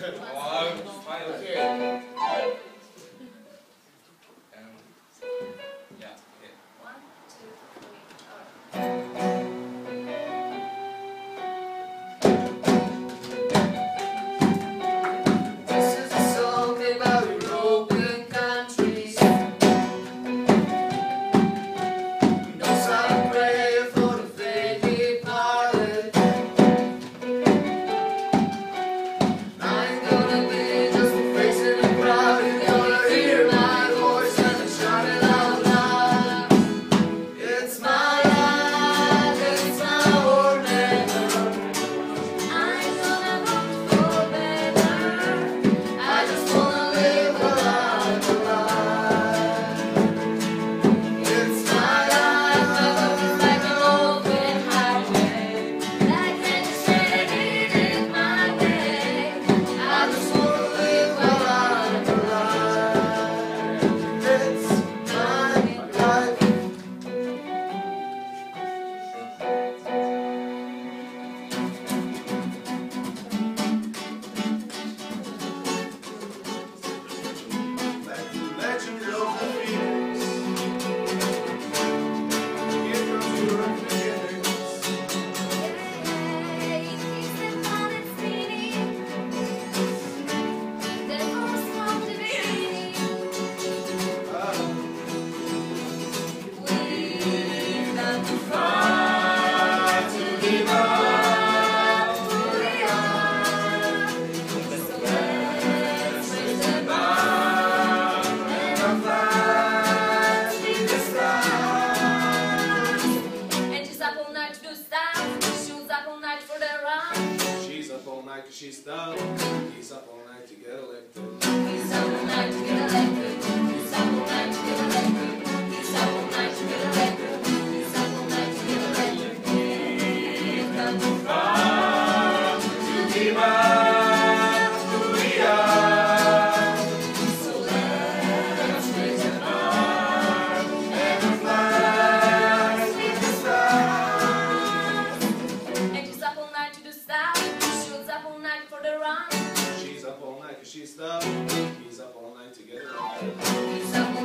Oh, she's down. He's up all night to get elected. He's up all night to get elected. She's stuff. He's up all night together.